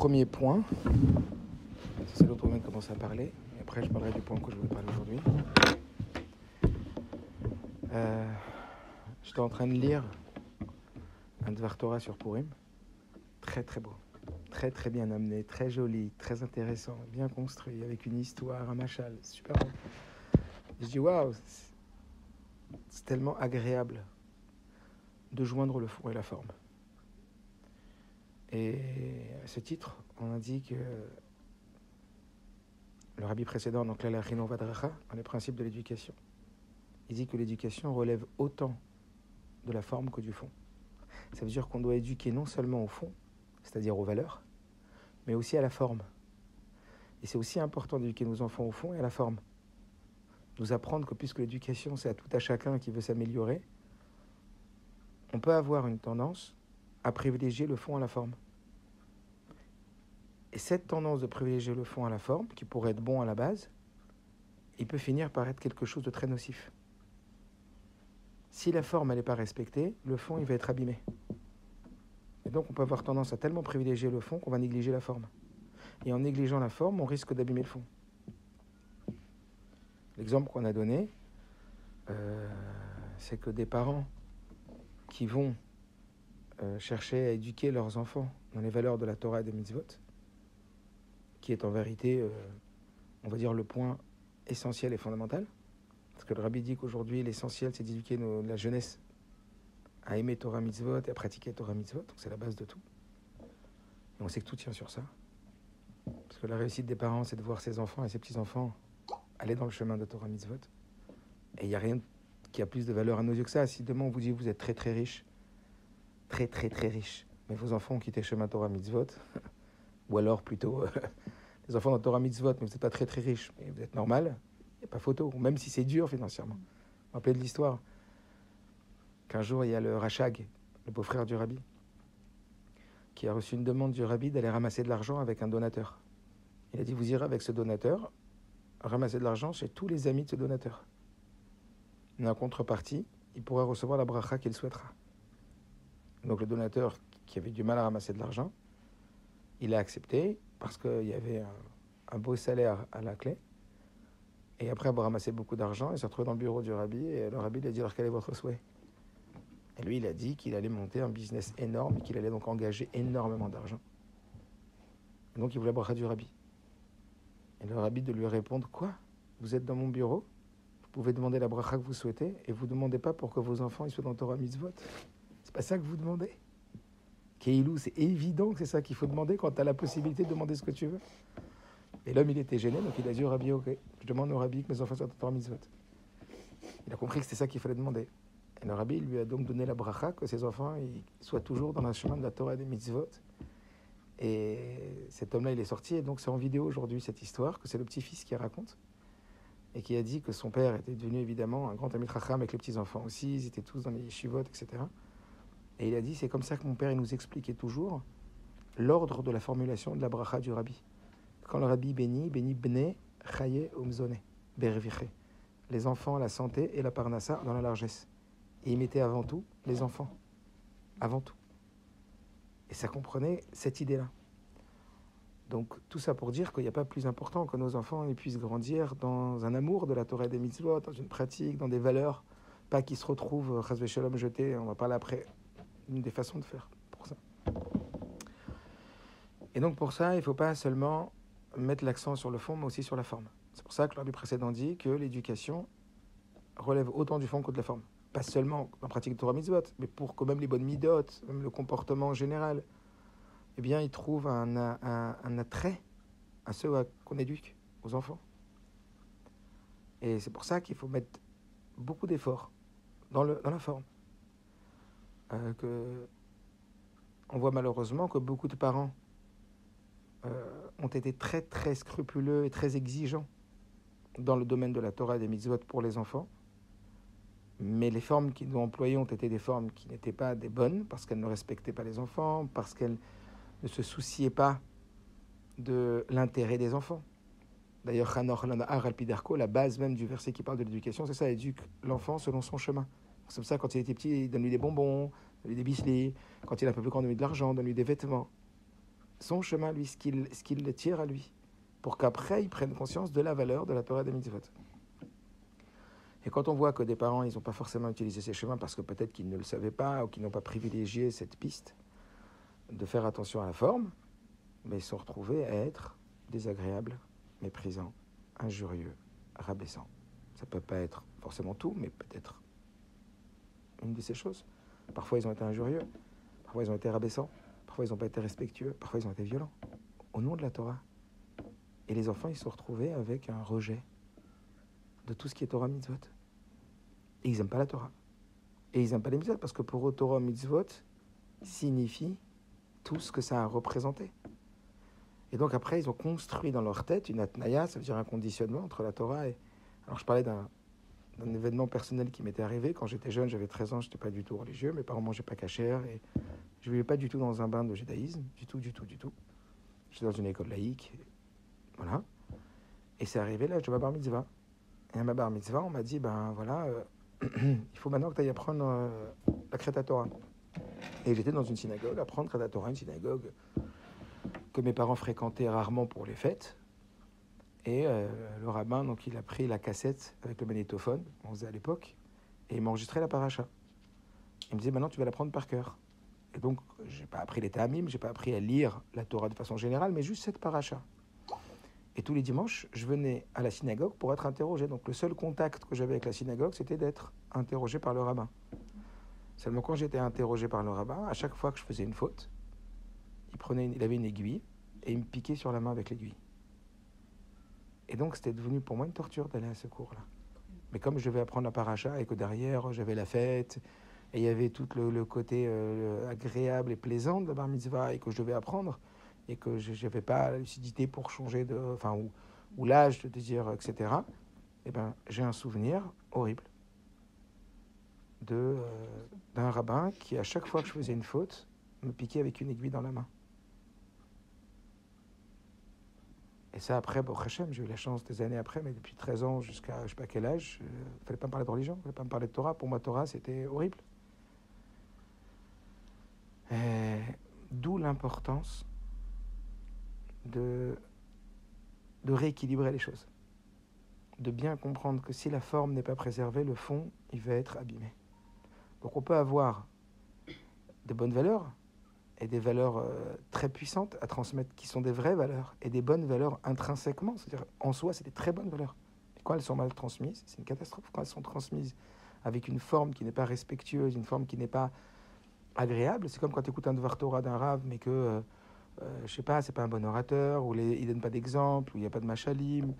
premier point, c'est l'autre moment qui commence à parler, et après je parlerai du point que je voulais parler aujourd'hui. Euh, J'étais en train de lire un Dvar Torah sur Purim, très très beau, très très bien amené, très joli, très intéressant, bien construit, avec une histoire, un machal, super bon. Je dis waouh, c'est tellement agréable de joindre le fond et la forme. Et à ce titre, on indique le rabbi précédent, donc la Vadracha, dans les principes de l'éducation. Il dit que l'éducation relève autant de la forme que du fond. Ça veut dire qu'on doit éduquer non seulement au fond, c'est-à-dire aux valeurs, mais aussi à la forme. Et c'est aussi important d'éduquer nos enfants au fond et à la forme. Nous apprendre que puisque l'éducation, c'est à tout à chacun qui veut s'améliorer, on peut avoir une tendance à privilégier le fond à la forme. Et cette tendance de privilégier le fond à la forme, qui pourrait être bon à la base, il peut finir par être quelque chose de très nocif. Si la forme n'est pas respectée, le fond il va être abîmé. Et donc on peut avoir tendance à tellement privilégier le fond qu'on va négliger la forme. Et en négligeant la forme, on risque d'abîmer le fond. L'exemple qu'on a donné, euh, c'est que des parents qui vont euh, chercher à éduquer leurs enfants dans les valeurs de la Torah et des mitzvot, qui est en vérité, euh, on va dire, le point essentiel et fondamental. Parce que le rabbi dit qu'aujourd'hui, l'essentiel, c'est d'éduquer la jeunesse à aimer Torah mitzvot et à pratiquer Torah mitzvot. Donc c'est la base de tout. Et on sait que tout tient sur ça. Parce que la réussite des parents, c'est de voir ses enfants et ses petits-enfants aller dans le chemin de Torah mitzvot. Et il n'y a rien qui a plus de valeur à nos yeux que ça. Si demain on vous dit vous êtes très très riche, très très très riche, mais vos enfants ont quitté chemin Torah mitzvot, ou alors plutôt euh, les enfants dans Torah mitzvot, mais vous n'êtes pas très très riche, mais vous êtes normal, il n'y a pas photo, même si c'est dur financièrement. Vous rappelez de l'histoire qu'un jour il y a le Rachag, le beau-frère du rabbi, qui a reçu une demande du rabbi d'aller ramasser de l'argent avec un donateur. Il a dit Vous irez avec ce donateur ramasser de l'argent chez tous les amis de ce donateur. Mais en contrepartie, il pourra recevoir la bracha qu'il souhaitera. Donc le donateur qui avait du mal à ramasser de l'argent, il a accepté parce qu'il y avait un, beau salaire à la clé. Et après avoir ramassé beaucoup d'argent, il s'est retrouvé dans le bureau du rabbi et le rabbi lui a dit alors quel est votre souhait? Et lui, il a dit qu'il allait monter un business énorme et qu'il allait donc engager énormément d'argent. Donc il voulait la bracha du rabbi. Et le rabbi de lui répondre Quoi? Vous êtes dans mon bureau? Vous pouvez demander la bracha que vous souhaitez et vous ne demandez pas pour que vos enfants ils soient dans Torah Mitzvot. C'est pas ça que vous demandez? Keilou, c'est évident que c'est ça qu'il faut demander quand tu as la possibilité de demander ce que tu veux. Et l'homme, il était gêné, donc il a dit au rabbi Ok, je demande au rabbi que mes enfants soient Torah Mitzvot. Il a compris que c'était ça qu'il fallait demander. Et le rabbi lui a donc donné la bracha que ses enfants soient toujours dans le chemin de la Torah des mitzvot et cet homme-là, il est sorti, et donc c'est en vidéo aujourd'hui cette histoire, que c'est le petit-fils qui raconte, et qui a dit que son père était devenu évidemment un grand ami avec les petits-enfants aussi, ils étaient tous dans les chivotes, etc. Et il a dit, c'est comme ça que mon père il nous expliquait toujours l'ordre de la formulation de la bracha du rabbi. Quand le rabbi bénit, bénit bne chaye umzone, berviche. Les enfants, la santé et la parnassa dans la largesse. Et il mettait avant tout les enfants. Avant tout. Et ça comprenait cette idée-là. Donc tout ça pour dire qu'il n'y a pas plus important que nos enfants ils puissent grandir dans un amour de la Torah et des mitzvot, dans une pratique, dans des valeurs, pas qu'ils se retrouvent chas shalom jetés, on va parler après, des façons de faire pour ça. Et donc pour ça, il ne faut pas seulement mettre l'accent sur le fond, mais aussi sur la forme. C'est pour ça que l'ordre précédent dit que l'éducation relève autant du fond que de la forme pas seulement la pratique de Torah Mitzvot, mais pour que même les bonnes midotes, même le comportement en général, eh bien, ils trouvent un, attrait à ceux qu'on éduque, aux enfants. Et c'est pour ça qu'il faut mettre beaucoup d'efforts dans la forme. Euh, que on voit malheureusement que beaucoup de parents euh, ont été très très scrupuleux et très exigeants dans le domaine de la Torah et des mitzvot pour les enfants mais les formes qu'ils ont employées ont été des formes qui n'étaient pas des bonnes, parce qu'elles ne respectaient pas les enfants, parce qu'elles ne se souciaient pas de l'intérêt des enfants. D'ailleurs, la base même du verset qui parle de l'éducation, c'est ça, éduque l'enfant selon son chemin. Comme ça, quand il était petit, donne-lui des bonbons, donne-lui des biscuits. Quand il est un peu plus grand, donne-lui de l'argent, donne-lui des vêtements. son chemin, lui, ce qu'il le tire à lui, pour qu'après, ils prennent conscience de la valeur de la Torah des mitzvot. Et quand on voit que des parents, ils n'ont pas forcément utilisé ces chemins parce que peut-être qu'ils ne le savaient pas ou qu'ils n'ont pas privilégié cette piste de faire attention à la forme, mais ils sont retrouvés à être désagréables, méprisants, injurieux, rabaissants. Ça peut pas être forcément tout, mais peut-être une de ces choses. Parfois, ils ont été injurieux, parfois, ils ont été rabaissants, parfois, ils n'ont pas été respectueux, parfois, ils ont été violents, au nom de la Torah. Et les enfants, ils se sont retrouvés avec un rejet de tout ce qui est Torah mitzvot. Et ils n'aiment pas la Torah. Et ils n'aiment pas les mitzvot parce que pour eux, Torah mitzvot signifie tout ce que ça a représenté. Et donc après, ils ont construit dans leur tête une atnaya, ça veut dire un conditionnement entre la Torah et... Alors je parlais d'un, événement personnel qui m'était arrivé. Quand j'étais jeune, j'avais 13 ans, je n'étais pas du tout religieux, mes parents mangeaient pas cachère et je vivais pas du tout dans un bain de judaïsme, du tout, du tout, du tout. J'étais dans une école laïque, voilà. Et c'est arrivé l'âge de ma bar mitzvah. Et à ma bar mitzvah, on m'a dit, ben voilà, euh, il faut maintenant que tu ailles apprendre euh, la Kreta Torah. Et j'étais dans une synagogue, apprendre Kreta Torah, une synagogue que mes parents fréquentaient rarement pour les fêtes. Et euh, le rabbin, donc, il a pris la cassette avec le magnétophone, on faisait à l'époque, et il m'a enregistré la paracha. Il me disait, maintenant tu vas l'apprendre par cœur. Et donc, j'ai pas appris les je j'ai pas appris à lire la Torah de façon générale, mais juste cette paracha. Et tous les dimanches, je venais à la synagogue pour être interrogé. Donc le seul contact que j'avais avec la synagogue, c'était d'être interrogé par le rabbin. Seulement quand j'étais interrogé par le rabbin, à chaque fois que je faisais une faute, il, prenait il avait une aiguille et il me piquait sur la main avec l'aiguille. Et donc c'était devenu pour moi une torture d'aller à ce cours-là. Mais comme je devais apprendre la paracha et que derrière j'avais la fête et il y avait tout le, côté euh, agréable et plaisant de la bar mitzvah et que je devais apprendre, et que je n'avais pas la lucidité pour changer de. Enfin, ou, l'âge de dire, etc., eh ben, j'ai un souvenir horrible euh, d'un rabbin qui, à chaque fois que je faisais une faute, me piquait avec une aiguille dans la main. Et ça, après, bon, Hachem, j'ai eu la chance des années après, mais depuis 13 ans jusqu'à je ne sais pas quel âge, il euh, ne fallait pas me parler de religion, il ne fallait pas me parler de Torah. Pour moi, Torah, c'était horrible. D'où l'importance de, de rééquilibrer les choses. De bien comprendre que si la forme n'est pas préservée, le fond, il va être abîmé. Donc on peut avoir des bonnes valeurs et des valeurs euh, très puissantes à transmettre qui sont des vraies valeurs et des bonnes valeurs intrinsèquement, c'est-à-dire en soi, c'est des très bonnes valeurs. Mais quand elles sont mal transmises, c'est une catastrophe. Quand elles sont transmises avec une forme qui n'est pas respectueuse, une forme qui n'est pas agréable, c'est comme quand tu écoutes un devoir Torah d'un rave, mais que euh, euh, je sais pas, c'est pas un bon orateur, ou les, il donne pas d'exemple, ou il n'y a pas de machalim.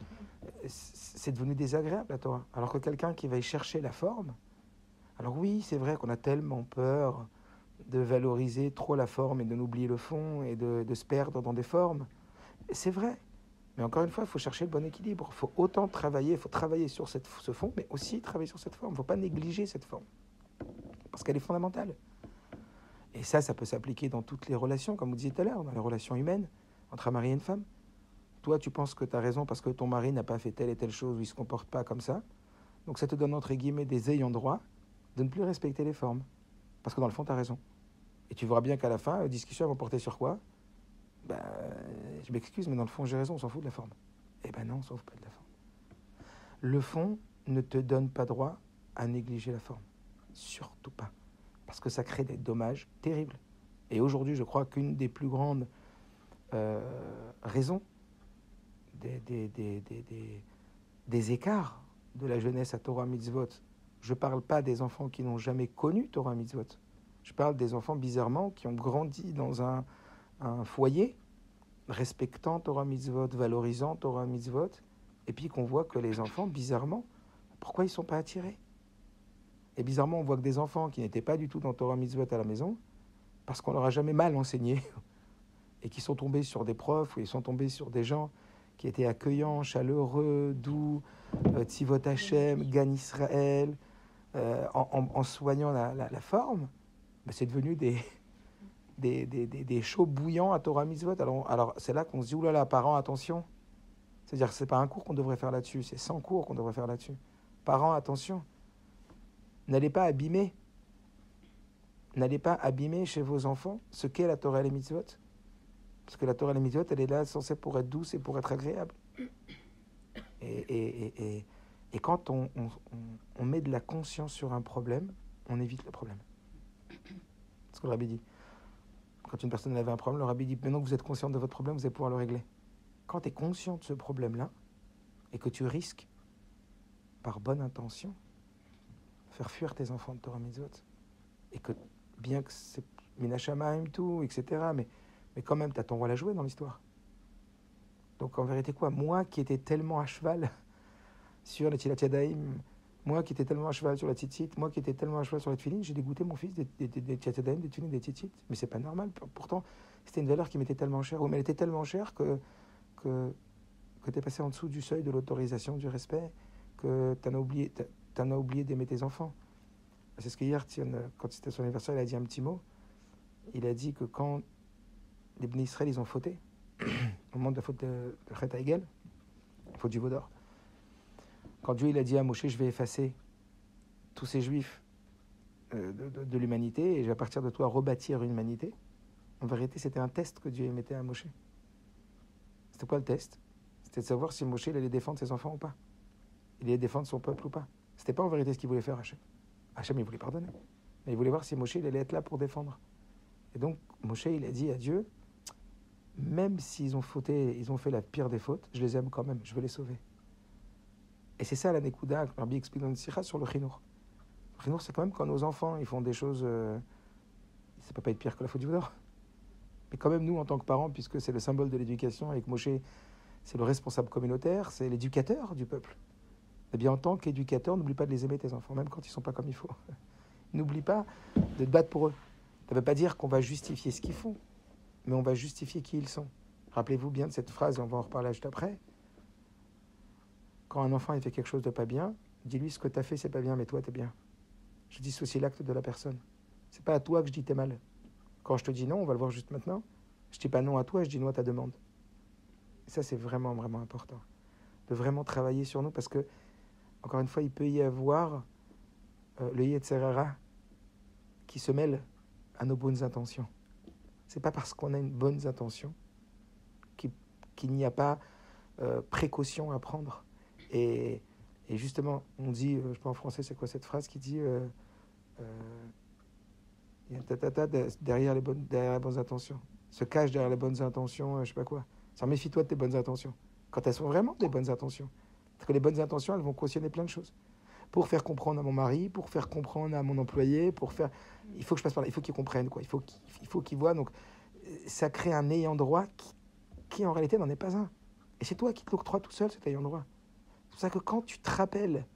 C'est devenu désagréable la Torah. Alors que quelqu'un qui va y chercher la forme, alors oui, c'est vrai qu'on a tellement peur de valoriser trop la forme et de n'oublier le fond et de, de, se perdre dans des formes. C'est vrai. Mais encore une fois, il faut chercher le bon équilibre. Il faut autant travailler, il faut travailler sur cette, ce fond, mais aussi travailler sur cette forme. Il ne faut pas négliger cette forme. Parce qu'elle est fondamentale. Et ça, ça peut s'appliquer dans toutes les relations, comme vous disiez tout à l'heure, dans les relations humaines, entre un mari et une femme. Toi, tu penses que tu as raison parce que ton mari n'a pas fait telle et telle chose ou il ne se comporte pas comme ça. Donc ça te donne, entre guillemets, des ayants droit de ne plus respecter les formes. Parce que dans le fond, tu as raison. Et tu verras bien qu'à la fin, la discussion va porter sur quoi? Ben, Je m'excuse, mais dans le fond, j'ai raison, on s'en fout de la forme. Eh ben non, on s'en fout pas de la forme. Le fond ne te donne pas droit à négliger la forme. Surtout pas parce que ça crée des dommages terribles. Et aujourd'hui, je crois qu'une des plus grandes euh, raisons des, des, écarts de la jeunesse à Torah Mitzvot, je ne parle pas des enfants qui n'ont jamais connu Torah Mitzvot. Je parle des enfants bizarrement qui ont grandi dans un, foyer respectant Torah Mitzvot, valorisant Torah Mitzvot, et puis qu'on voit que les enfants, bizarrement, pourquoi ils ne sont pas attirés? Et bizarrement, on voit que des enfants qui n'étaient pas du tout dans Torah Mitzvot à la maison, parce qu'on leur a jamais mal enseigné, et qui sont tombés sur des profs, ou ils sont tombés sur des gens qui étaient accueillants, chaleureux, doux, euh, Tzivot Hashem, Gan Israël, euh, en, soignant la, forme, ben, c'est devenu des, des, bouillants à Torah Mitzvot. Alors, alors c'est là qu'on se dit, oulala, parents, attention. C'est-à-dire que ce n'est pas un cours qu'on devrait faire là-dessus, c'est 100 cours qu'on devrait faire là-dessus. Parents, attention. N'allez pas abîmer. N'allez pas abîmer chez vos enfants ce qu'est la Torah et mitzvot. Parce que la Torah et mitzvot, elle est là censée pour être douce et pour être agréable. Et, quand on, met de la conscience sur un problème, on évite le problème. Ce que le rabbi dit. Quand une personne avait un problème, le rabbi dit maintenant que vous êtes conscient de votre problème, vous allez pouvoir le régler. Quand tu es conscient de ce problème-là et que tu risques, par bonne intention, faire fuir tes enfants de Torah Mitzvot, et que bien que c'est Minashamaim, tout, etc., mais, mais quand même, tu as ton rôle à jouer dans l'histoire. Donc en vérité, quoi? Moi qui étais tellement à cheval sur les Tchilatiadaim, moi qui étais tellement à cheval sur la tzitzit, moi qui étais tellement à cheval sur la tefilin, j'ai dégoûté mon fils des, des, des, des des tefilin, des tzitzit. Mais c'est pas normal. Pourtant, c'était une valeur qui m'était tellement chère. mais elle était tellement chère que, que, que tu es passé en dessous du seuil de l'autorisation, du respect, que tu en as oublié, d'aimer tes enfants. C'est ce que hier, quand c'était son anniversaire, il a dit un petit mot. Il a dit que quand les bénis ils ont fauté, au moment de la faute de, Chet Hegel, faute du Vaudor, quand Dieu il a dit à Moshe, je vais effacer tous ces juifs euh, de, l'humanité et je vais à partir de toi rebâtir une humanité, en vérité, c'était un test que Dieu émettait à Moshe. C'était quoi le test? C'était de savoir si Moshe allait défendre ses enfants ou pas. Il allait défendre son peuple ou pas. C'était pas en vérité ce qu'il voulait faire Hachem. Hachem, il voulait pardonner. Mais il voulait voir si Moshe allait être là pour défendre. Et donc, Moshe, il a dit à Dieu, même s'ils ont fauté, ils ont fait la pire des fautes, je les aime quand même, je veux les sauver. Et c'est ça la Nekuda que Rabbi explique dans le Sikha sur le Chinour. Le Chinour, c'est quand même quand nos enfants ils font des choses. Euh, ça peut pas être pire que la faute du Vaudor. Mais quand même, nous, en tant que parents, puisque c'est le symbole de l'éducation, et que Moshe, c'est le responsable communautaire, c'est l'éducateur du peuple. Eh bien, en tant qu'éducateur, n'oublie pas de les aimer, tes enfants, même quand ils sont pas comme il faut. n'oublie pas de te battre pour eux. Ça ne veut pas dire qu'on va justifier ce qu'ils font, mais on va justifier qui ils sont. Rappelez-vous bien de cette phrase, et on va en reparler juste après. Quand un enfant il fait quelque chose de pas bien, dis-lui ce que tu as fait, c'est pas bien, mais toi, tu es bien. Je dissocie l'acte de la personne. C'est pas à toi que je dis t'es mal. Quand je te dis non, on va le voir juste maintenant, je dis pas non à toi, je dis non à ta demande. Et ça, c'est vraiment, vraiment important. De vraiment travailler sur nous parce que, encore une fois, il peut y avoir euh, le Yetzerara qui se mêle à nos bonnes intentions. C'est pas parce qu'on a une bonne intention qu'il n'y a pas euh, précaution à prendre. Et, justement, on dit, euh, je sais pas en français, c'est quoi cette phrase qui dit euh, euh, tata, derrière, les bonnes, derrière les bonnes intentions, se cache derrière les bonnes intentions, euh, je sais pas quoi. Ça méfie-toi de tes bonnes intentions. Quand elles sont vraiment des bonnes intentions. Parce que les bonnes intentions, elles vont cautionner plein de choses. Pour faire comprendre à mon mari, pour faire comprendre à mon employé, pour faire. Il faut que je passe par là, il faut qu'il comprenne, quoi. Il faut qu'il faut voit. Donc, ça crée un ayant droit qui, qui en réalité n'en est pas un. Et c'est toi qui te l'octroie tout seul, cet ayant droit. C'est pour ça que quand tu te rappelles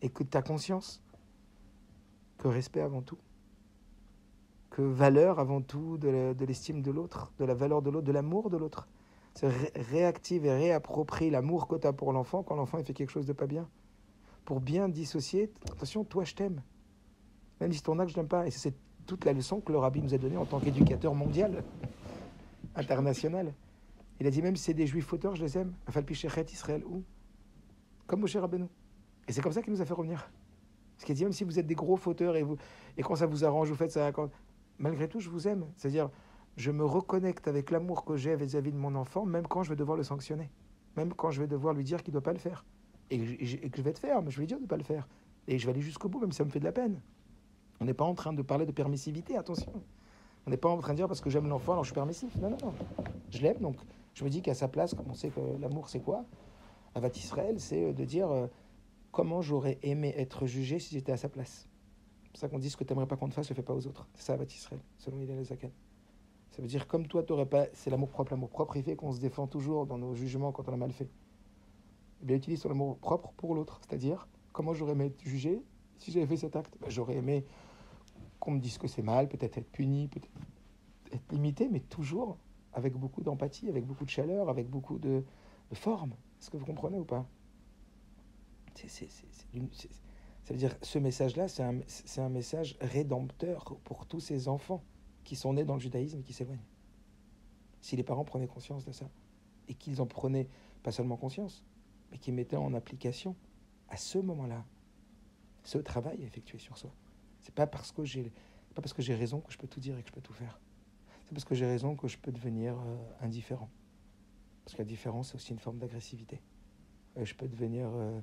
et que tu as conscience que respect avant tout, que valeur avant tout de l'estime de l'autre, de la valeur de l'autre, de l'amour de l'autre, ré réactive et réapproprier l'amour que tu as pour l'enfant quand l'enfant fait quelque chose de pas bien. Pour bien dissocier, attention, toi je t'aime. Même si ton acte je t'aime pas. Et c'est toute la leçon que le rabbi nous a donnée en tant qu'éducateur mondial, international. Il a dit même si c'est des juifs fauteurs, je les aime. Israël ou comme Moshe Rabbeinu. Et c'est comme ça qu'il nous a fait revenir. Parce qu'il dit même si vous êtes des gros fauteurs et, vous, et quand ça vous arrange, vous faites ça. Quand... Malgré tout, je vous aime. C'est-à-dire, je me reconnecte avec l'amour que j'ai vis-à-vis de mon enfant, même quand je vais devoir le sanctionner. Même quand je vais devoir lui dire qu'il ne doit pas le faire. Et que, et que je vais te faire, mais je vais lui dire de ne pas le faire. Et je vais aller jusqu'au bout, même si ça me fait de la peine. On n'est pas en train de parler de permissivité, attention. On n'est pas en train de dire parce que j'aime l'enfant, alors je suis permissif. Non, non, non. Je l'aime, donc je me dis qu'à sa place, comme on sait que l'amour, c'est quoi Avat Israël, c'est de dire euh, comment j'aurais aimé être jugé si j'étais à sa place. C'est pour ça qu'on dit ce que tu n'aimerais pas qu'on te fasse, ne fais pas aux autres. C'est ça Avat Israël, selon Hillel Zaken. Ça veut dire comme toi, tu pas. C'est l'amour propre. L'amour propre, il fait qu'on se défend toujours dans nos jugements quand on a mal fait. Il utilise son amour propre pour l'autre. C'est-à-dire, comment j'aurais aimé être jugé si j'avais fait cet acte? Ben, J'aurais aimé qu'on me dise que c'est mal, peut-être être puni, peut-être être limité, mais toujours avec beaucoup d'empathie, avec beaucoup de chaleur, avec beaucoup de forme. Est-ce que vous comprenez ou pas? Ça veut dire ce message-là, c'est un, c'est un message rédempteur pour tous ces enfants qui sont nés dans le judaïsme et qui s'éloignent. Si les parents prenaient conscience de ça, et qu'ils en prenaient pas seulement conscience, mais qu'ils mettaient en application à ce moment-là ce travail à effectuer sur soi. C'est pas parce que j'ai pas parce que j'ai raison que je peux tout dire et que je peux tout faire. c'est parce que j'ai raison que je peux devenir euh, indifférent. Parce que la différence, c'est aussi une forme d'agressivité. Euh, je peux devenir euh,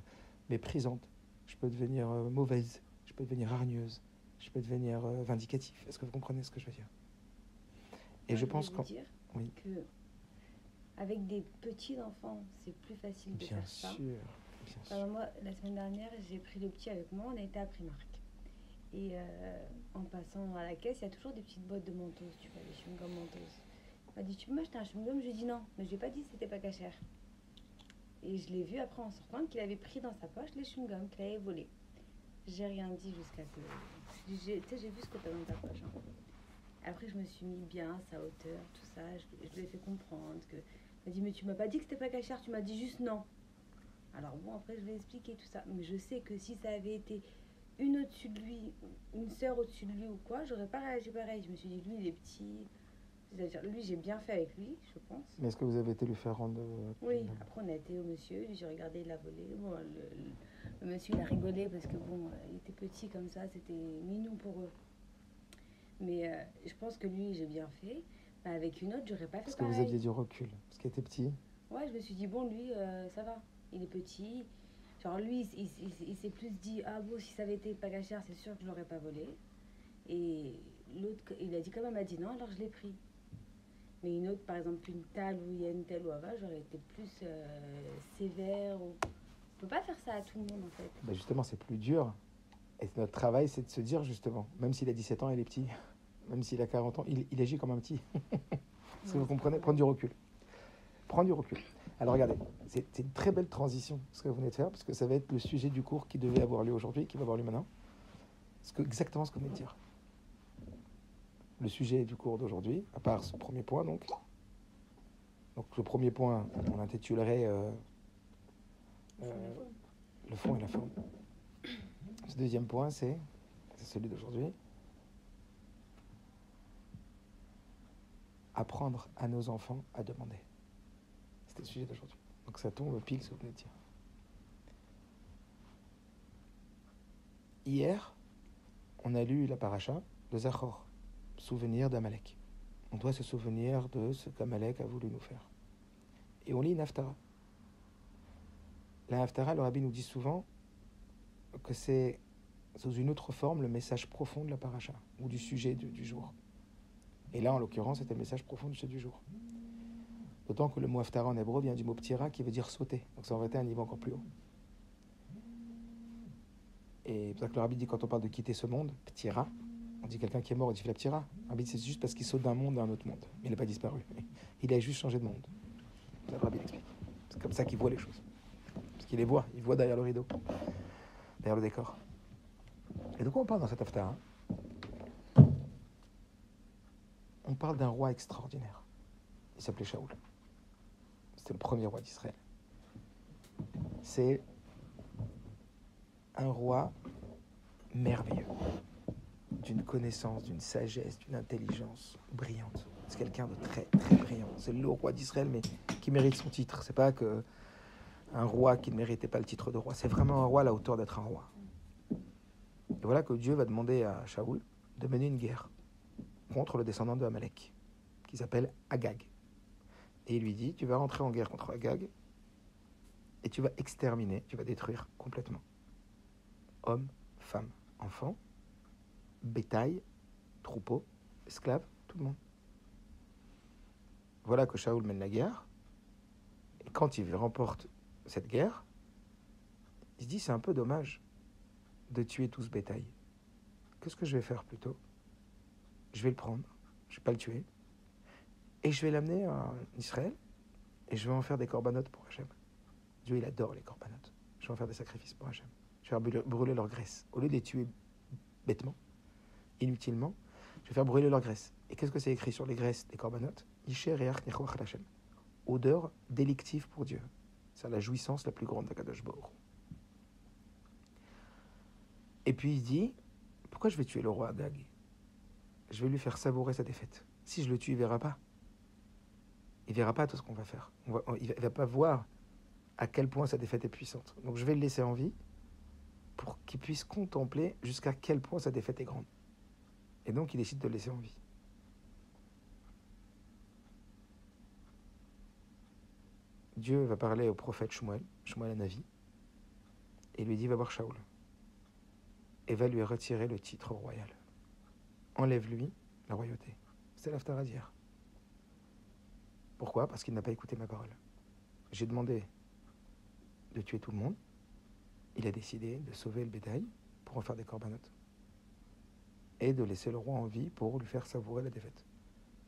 méprisante, je peux devenir euh, mauvaise, je peux devenir hargneuse, je peux devenir vindicatif. Est-ce que vous comprenez ce que je veux dire? Et Moi, je pense qu'en... Oui. que avec des petits enfants, c'est plus facile de Bien faire sûr, ça. bien sûr. moi, la semaine dernière, j'ai pris le petit avec moi, on a été à Primark. Et euh, en passant à la caisse, il y a toujours des petites boîtes de mentos, tu vois, les chewing-gum mentos. M'a dit, tu peux m'acheter un chewing-gum? Je lui ai dit non, mais je lui ai pas dit que c'était pas cachère. Et je l'ai vu après en sortant qu'il avait pris dans sa poche les chewing-gums qu'il avait volés. J'ai rien dit jusqu'à que. j'ai- Tu sais, j'ai vu ce que t'as dans ta poche. hein. Après, je me suis mis bien à sa hauteur, tout ça. Je, lui ai fait comprendre que. Il m'a dit, mais tu m'as pas dit que c'était pas cachère, tu m'as dit juste non. Alors bon, après, je lui ai expliqué tout ça. Mais je sais que si ça avait été une au-dessus de lui, une sœur au-dessus de lui ou quoi, j'aurais pas réagi pareil. Je me suis dit, lui, il est petit. C'est-à-dire, lui, j'ai bien fait avec lui, je pense. Mais est-ce que vous avez été lui faire rendre... euh, Oui, après on a été au monsieur, j'ai regardé, il a volé. Bon, le, monsieur il a rigolé parce que bon, euh, il était petit comme ça, c'était mignon pour eux. Mais euh, je pense que lui, j'ai bien fait. Mais avec une autre, j'aurais pas fait Parce que vous aviez du recul. Parce qu'il était petit. Ouais, je me suis dit, bon, lui, euh, ça va. Il est petit. Genre, lui, il, il- il- il s'est plus dit, ah bon, si ça avait été pas c'est sûr que je l'aurais pas volé. Et l'autre, il a dit quand même, elle a dit non, alors je l'ai pris. Mais une autre, par exemple, une y a une telle ou avant, j'aurais été plus euh, sévère. Ou... On peut pas faire ça à tout le monde, en fait. Ben justement, c'est plus dur. Et notre travail, c'est de se dire, justement, même s'il a 17 ans, il est petit. Même s'il a 40 ans, il, il agit comme un petit. Est-ce que vous comprenez Prendre du recul. Prendre du recul. Alors regardez, c'est une très belle transition ce que vous venez de faire, parce que ça va être le sujet du cours qui devait avoir lieu aujourd'hui, qui va avoir lieu maintenant. Ce que, exactement ce vous venez de dire. Le sujet du cours d'aujourd'hui, à part ce premier point, donc. Donc le premier point, on intitulerait euh, euh, le fond et la forme. Ce deuxième point, c'est celui d'aujourd'hui. Apprendre à nos enfants à demander. C'était le sujet d'aujourd'hui. Donc ça tombe pile ce que vous dire. Hier, on a lu la paracha de Zachor, souvenir d'Amalek. On doit se souvenir de ce qu'Amalek a voulu nous faire. Et on lit une Haftara. La Haftara, le rabbi nous dit souvent que c'est sous une autre forme le message profond de la paracha ou du sujet du, jour. Et là, en l'occurrence, c'était le message profond du sujet du jour. D'autant que le mot Haftara en hébreu vient du mot ptira qui veut dire sauter. Donc ça aurait été un niveau encore plus haut. Et c'est pour ça que le rabbi dit quand on parle de quitter ce monde, ptira, on dit quelqu'un qui est mort, on dit la ptira. Le rabbi dit c'est juste parce qu'il saute d'un monde à un autre monde. Il n'a pas disparu. Il a juste changé de monde. Ça. C'est comme ça qu'il voit les choses. Parce qu'il les voit. Il voit derrière le rideau, derrière le décor. Et de quoi on parle dans cette Haftara On parle d'un roi extraordinaire. Il s'appelait Shaoul. C'était le premier roi d'Israël. C'est un roi merveilleux, d'une connaissance, d'une sagesse, d'une intelligence brillante. C'est quelqu'un de très très brillant. C'est le roi d'Israël, mais qui mérite son titre. C'est pas que un roi qui ne méritait pas le titre de roi. C'est vraiment un roi à la hauteur d'être un roi. Et voilà que Dieu va demander à Shaoul de mener une guerre contre le descendant de Amalek, qui s'appelle Agag. Et il lui dit, tu vas rentrer en guerre contre Agag, et tu vas exterminer, tu vas détruire complètement. Hommes, femmes, enfants, bétail, troupeaux, esclaves, tout le monde. Voilà que Shaoul mène la guerre, et quand il remporte cette guerre, il se dit, c'est un peu dommage de tuer tout ce bétail. Qu'est-ce que je vais faire plutôt? Je vais le prendre, je vais pas le tuer, et je vais l'amener en Israël, et je vais en faire des corbanotes pour Hachem. Dieu, il adore les corbanotes. Je vais en faire des sacrifices pour Hachem. Je vais brûler leur graisse. Au lieu de les tuer bêtement, inutilement, je vais faire brûler leur graisse. Et qu'est-ce que c'est écrit sur les graisses des corbanotes? Odeur délictive pour Dieu. C'est la jouissance la plus grande d'Akadosh. Et puis il dit Pourquoi je vais tuer le roi Agag? Je vais lui faire savourer sa défaite. Si je le tue, il verra pas. Il verra pas tout ce qu'on va faire. Il, il va pas voir à quel point sa défaite est puissante. Donc je vais le laisser en vie pour qu'il puisse contempler jusqu'à quel point sa défaite est grande. Et donc il décide de le laisser en vie. Dieu va parler au prophète Shmuel, Shmuel à Navi, et lui dit va voir Shaoul et va lui retirer le titre royal. Enlève-lui la royauté. C'est l'Aftara d'hier. Pourquoi? Parce qu'il n'a pas écouté ma parole. J'ai demandé de tuer tout le monde. Il a décidé de sauver le bétail pour en faire des corbanotes. Et de laisser le roi en vie pour lui faire savourer la défaite.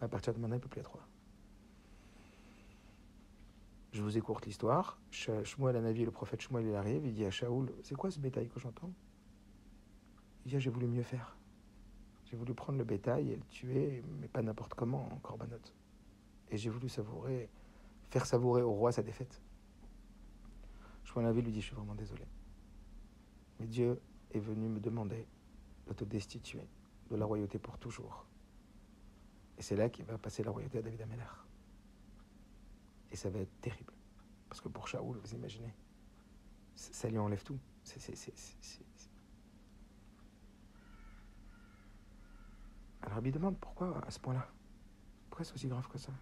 À partir de maintenant, il ne peut plus être roi. Je vous écourte l'histoire. Shmuel, Navi, le prophète Shmuel, il arrive, il dit à Shaoul C'est quoi ce bétail que j'entends? Il dit J'ai voulu mieux faire. J'ai voulu prendre le bétail et le tuer, mais pas n'importe comment, en corbanote. Et j'ai voulu savourer, faire savourer au roi sa défaite. Shmuel Navi lui dit Je suis vraiment désolé. Mais Dieu est venu me demander de te destituer de la royauté pour toujours. Et c'est là qu'il va passer la royauté à David Ameller. Et ça va être terrible. Parce que pour Shaoul, vous imaginez, ça lui enlève tout. Alors il demande pourquoi à ce point-là? Pourquoi c'est aussi grave que ça?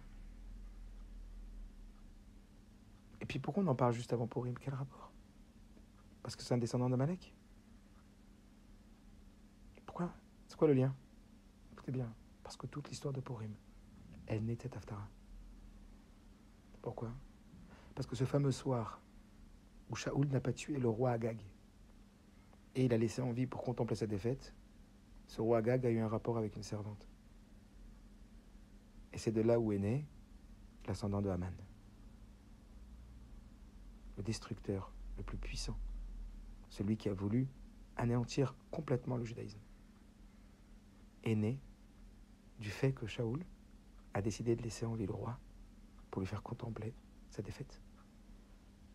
Et puis pourquoi on en parle juste avant Purim? Quel rapport? Parce que c'est un descendant de Malek Pourquoi C'est quoi le lien? Écoutez bien, parce que toute l'histoire de Purim, elle n'était Haftara. Pourquoi? Parce que ce fameux soir où Shaoul n'a pas tué le roi Agag et il a laissé en vie pour contempler sa défaite, ce roi Agag a eu un rapport avec une servante. Et c'est de là où est né l'ascendant de Haman, le destructeur le plus puissant, celui qui a voulu anéantir complètement le judaïsme, est né du fait que Shaoul a décidé de laisser en vie le roi pour lui faire contempler sa défaite.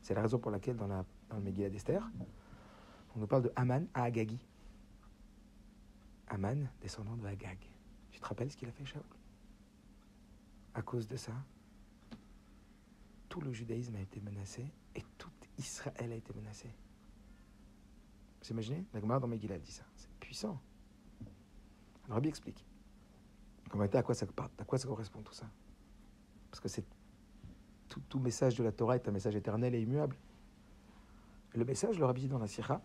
C'est la raison pour laquelle dans, la, dans le Megillah d'Esther, on nous parle de Haman à Agagi. Haman, descendant de Agag. Tu te rappelles ce qu'il a fait, Shaul À cause de ça, tout le judaïsme a été menacé et tout Israël a été menacé. Vous imaginez? La Gemara dans Megillah dit ça. C'est puissant. Alors Rabbi explique. À quoi ça À quoi ça correspond tout ça? Parce que tout, message de la Torah est un message éternel et immuable. Le message, le rabbi dit dans la Sira,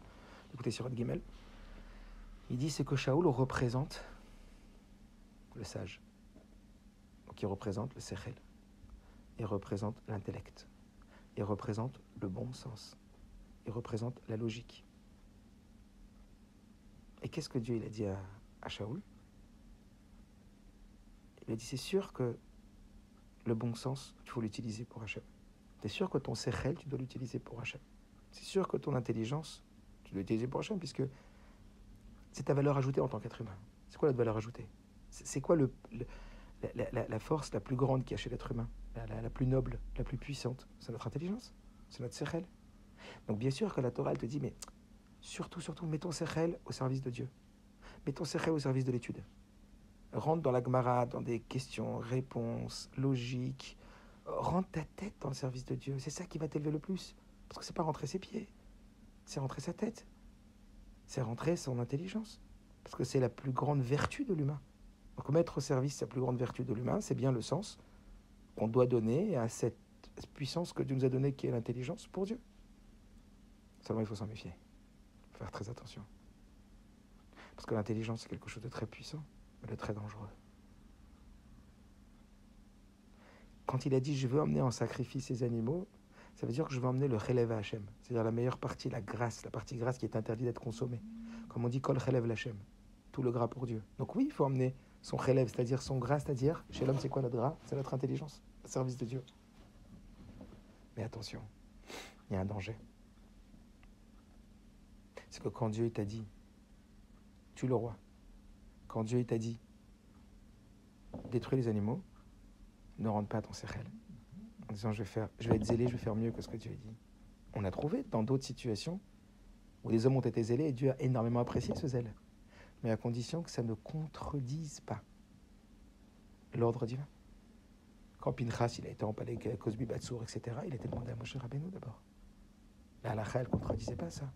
écoutez sur Gimel, il dit c'est que Shaoul représente le sage, il représente le sechel, il représente l'intellect, il représente le bon sens, il représente la logique. Et qu'est-ce que Dieu a dit à, à Shaoul Il a dit c'est sûr que le bon sens, il faut l'utiliser pour Hachem. Es sûr que ton sechel, tu dois l'utiliser pour Hachem. C'est sûr que ton intelligence, tu dois l'utiliser pour Hachem, puisque c'est ta valeur ajoutée en tant qu'être humain. C'est quoi la valeur ajoutée? C'est quoi la, force la plus grande qui a chez l'être humain? La, plus noble, la plus puissante C'est notre intelligence, c'est notre sechel. Donc bien sûr que la Torah, te dit, mais surtout, surtout, mets ton sechel au service de Dieu. Mets ton sechel au service de l'étude rentre dans la Gemara, dans des questions, réponses, logiques. Rentre ta tête dans le service de Dieu. C'est ça qui va t'élever le plus. Parce que c'est pas rentrer ses pieds, c'est rentrer sa tête. C'est rentrer son intelligence. Parce que c'est la plus grande vertu de l'humain. Donc mettre au service la plus grande vertu de l'humain, c'est bien le sens qu'on doit donner à cette puissance que Dieu nous a donnée, qui est l'intelligence, pour Dieu. Seulement, il faut s'en méfier. Il faut faire très attention. Parce que l'intelligence, c'est quelque chose de très puissant mais très dangereux. Quand il a dit je veux emmener en sacrifice ces animaux, ça veut dire que je veux emmener le relève à Hachem, c'est-à-dire la meilleure partie, la grâce, la partie grasse qui est interdite d'être consommée. Comme on dit kol relève Hachem, tout le gras pour Dieu. Donc oui, il faut emmener son relève, c'est-à-dire son gras, c'est-à-dire chez l'homme c'est quoi notre gras? C'est notre intelligence, le service de Dieu. Mais attention, il y a un danger. C'est que quand Dieu t'a dit, tue le roi, quand Dieu t'a dit détruis les animaux, ne rentre pas à ton sérel. En disant je vais, être zélé, je vais faire mieux que ce que Dieu a dit. On a trouvé dans d'autres situations où des hommes ont été zélés et Dieu a énormément apprécié ce zèle. Mais à condition que ça ne contredise pas l'ordre divin. Quand Pinchas il a été empalé avec Cosby Batsour, etc., il était demandé à Moshe Rabbeinu d'abord. La halakha, elle ne contredisait pas ça.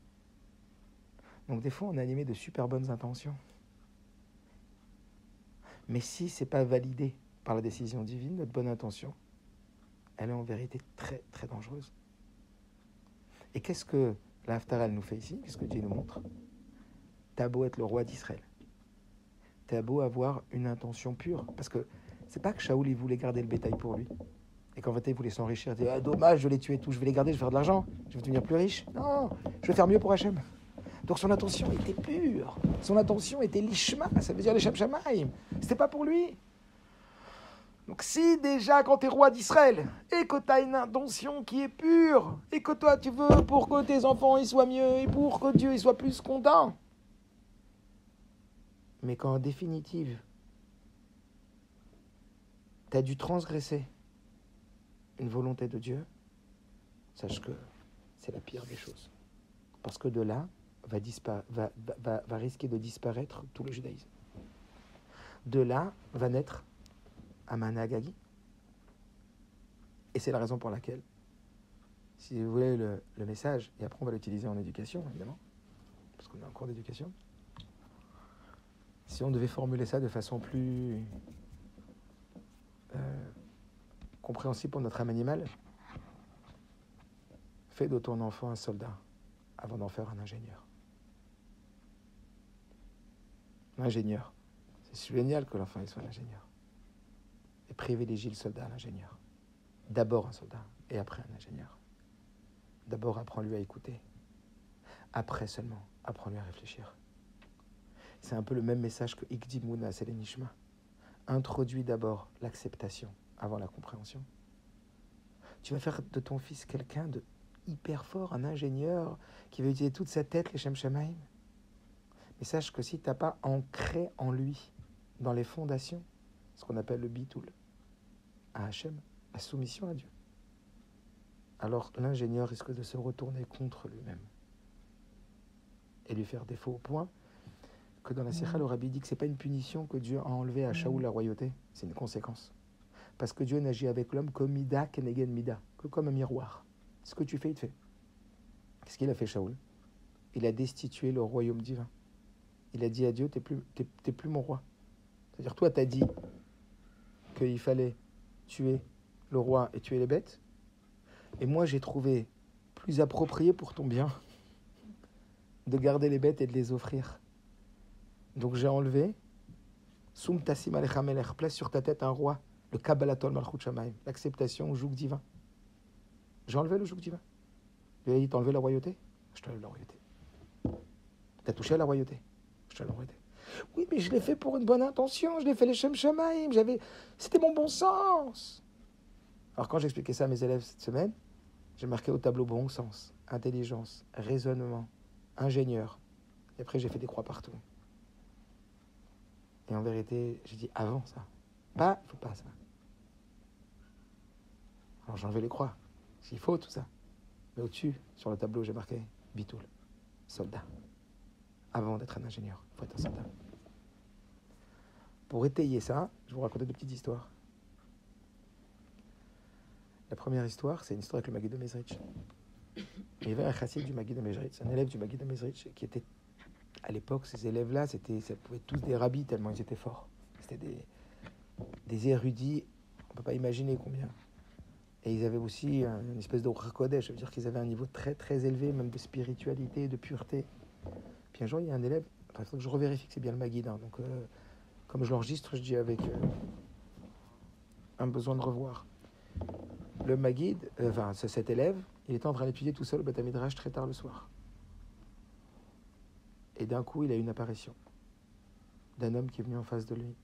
Donc des fois, on est animé de super bonnes intentions. Mais si ce n'est pas validé par la décision divine, notre bonne intention, elle est en vérité très très dangereuse. Et qu'est-ce que la Haftarah nous fait ici? Qu'est-ce que Dieu nous montre? T'as beau être le roi d'Israël. T'as beau avoir une intention pure. Parce que c'est pas que Shaoul voulait garder le bétail pour lui. Et qu'en fait il voulait s'enrichir. Il dit ah, dommage, je vais les tuer tous, je vais les garder, je vais faire de l'argent, je vais devenir plus riche. Non, je vais faire mieux pour Hachem. Donc son intention était pure. Son intention était l'ishma, ça veut dire les shamaïm. C'était pas pour lui. Donc si déjà quand tu es roi d'Israël et que tu as une intention qui est pure et que toi tu veux pour que tes enfants ils soient mieux et pour que Dieu il soit plus content, mais qu'en définitive tu as dû transgresser une volonté de Dieu, sache que c'est la pire des choses. Parce que de là va, va, va, risquer de disparaître tout le judaïsme. De là va naître Amanagagi. Et c'est la raison pour laquelle, si vous voulez le, message, et après on va l'utiliser en éducation, évidemment, parce qu'on est en cours d'éducation, si on devait formuler ça de façon plus euh, compréhensible pour notre âme animale, fais de ton enfant un soldat avant d'en faire un ingénieur. Un ingénieur. C'est génial que l'enfant soit un ingénieur et privilégie le soldat à l'ingénieur. D'abord un soldat et après un ingénieur. D'abord apprends-lui à écouter. Après seulement, apprends-lui à réfléchir. C'est un peu le même message que Ikdimuna Selenishma. Introduis d'abord l'acceptation avant la compréhension. Tu vas faire de ton fils quelqu'un de hyper fort, un ingénieur qui va utiliser toute sa tête, les Shem Shemaim? Mais sache que si tu n'as pas ancré en lui, dans les fondations, ce qu'on appelle le bitoul, à Hachem, la soumission à Dieu. Alors l'ingénieur risque de se retourner contre lui-même et lui faire défaut au point que dans la Sikha, le rabbi dit que ce n'est pas une punition que Dieu a enlevé à Shaoul la royauté, c'est une conséquence. Parce que Dieu n'agit avec l'homme comme Mida Kenegen Mida, que comme un miroir. Ce que tu fais, il te fait. Qu'est-ce qu'il a fait Shaoul? Il a destitué le royaume divin. Il a dit à Dieu, tu n'es plus, plus mon roi. C'est-à-dire, toi, tu as dit qu'il fallait tuer le roi et tuer les bêtes. Et moi, j'ai trouvé plus approprié pour ton bien de garder les bêtes et de les offrir. Donc j'ai enlevé Sum Tassim place sur ta tête un roi, le Kabbalatol Malchut Shamaim, l'acceptation au joug divin. J'ai enlevé le joug divin. Il a dit T'as enlevé la royauté? Je t'enlève la royauté. T'as touché à la royauté Oui, mais je l'ai fait pour une bonne intention, je l'ai fait les Shem j'avais... c'était mon bon sens. Alors quand j'expliquais ça à mes élèves cette semaine, j'ai marqué au tableau bon sens, intelligence, raisonnement, ingénieur. Et après j'ai fait des croix partout. Et en vérité, j'ai dit avant ça. Pas, il faut pas ça. Alors j'ai enlevé les croix. S'il faut tout ça. Mais au-dessus, sur le tableau, j'ai marqué Bitoul, soldat. Avant d'être un ingénieur, il faut être un soldat. Pour étayer ça, je vous raconter deux petites histoires. La première histoire, c'est une histoire avec le Magid de Mezrich. Il y avait un chassid du Magid de Mezrich, un élève du Magid de Mezrich, qui était, à l'époque, ces élèves-là, c'était, ça pouvait être tous des rabbis tellement ils étaient forts. C'était des, des érudits, on ne peut pas imaginer combien. Et ils avaient aussi une espèce de rakodesh, ça veut dire qu'ils avaient un niveau très très élevé, même de spiritualité, de pureté. Un jour, il y a un élève, il faut que je revérifie que c'est bien le Magid, hein, donc euh, comme je l'enregistre, je dis avec euh, un besoin de revoir. Le Magid, euh, enfin, cet élève, il était en train d'étudier tout seul au Batamidrash très tard le soir. Et d'un coup, il a eu une apparition d'un homme qui est venu en face de lui,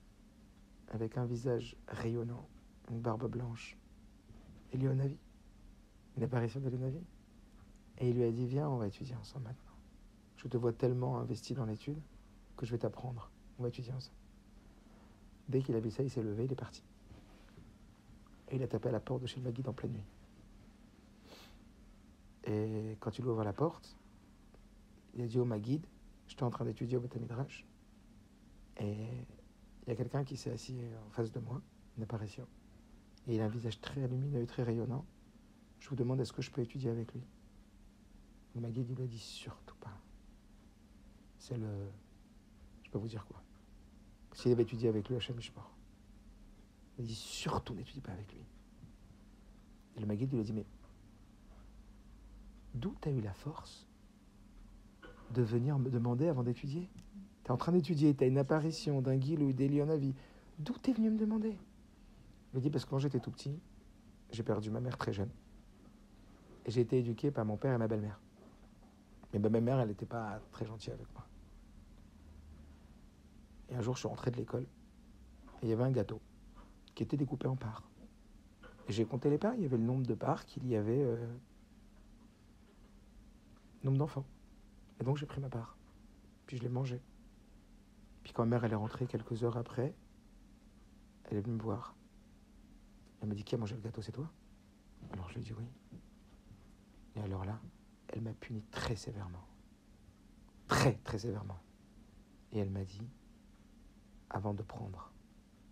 avec un visage rayonnant, une barbe blanche. Elionavi, une apparition d'Elionavi. Et il lui a dit Viens, on va étudier ensemble maintenant. Je te vois tellement investi dans l'étude que je vais t'apprendre. On va étudier ensemble. Dès qu'il a vu ça, il s'est levé, il est parti. Et il a tapé à la porte de chez le Maguide en pleine nuit. Et quand il ouvre la porte, il a dit au Maguide, j'étais en train d'étudier au Batamidrash, et il y a quelqu'un qui s'est assis en face de moi, une apparition. Et il a un visage très lumineux, très rayonnant. Je vous demande est-ce que je peux étudier avec lui? Le Maguide, lui a dit surtout pas. C'est le. Je peux vous dire quoi s'il avait étudié avec lui Hachem Mishpor. Il dit surtout n'étudie pas avec lui. Et le Maguide lui a dit Mais d'où tu as eu la force de venir me demander avant d'étudier? Tu es en train d'étudier, tu as une apparition d'un guil ou d'Elionavi. D'où tu es venu me demander? Il lui dit Parce que quand j'étais tout petit, j'ai perdu ma mère très jeune. Et j'ai été éduqué par mon père et ma belle-mère. Mais ma belle-mère, elle n'était pas très gentille avec moi. Et un jour, je suis rentré de l'école et il y avait un gâteau qui était découpé en parts. Et j'ai compté les parts, il y avait le nombre de parts qu'il y avait, euh, nombre d'enfants. Et donc j'ai pris ma part. Puis je l'ai mangé. Puis quand ma mère elle est rentrée quelques heures après, elle est venue me voir. Elle m'a dit qui a mangé le gâteau, c'est toi? Alors je lui ai dit oui. Et alors là, elle m'a puni très sévèrement. Très, très sévèrement. Et elle m'a dit, avant de prendre,